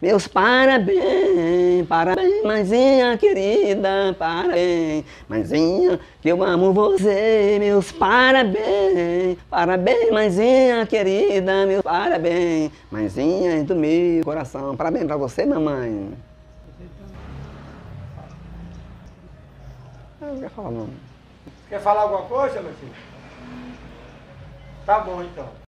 Meus parabéns, parabéns, mãezinha querida, parabéns, mãezinha, que eu amo você, meus parabéns, parabéns, mãezinha querida, meus parabéns, mãezinha do meu coração, parabéns pra você, mamãe. Ah, eu não quer falar não. Quer falar alguma coisa, meu filho? Tá bom então.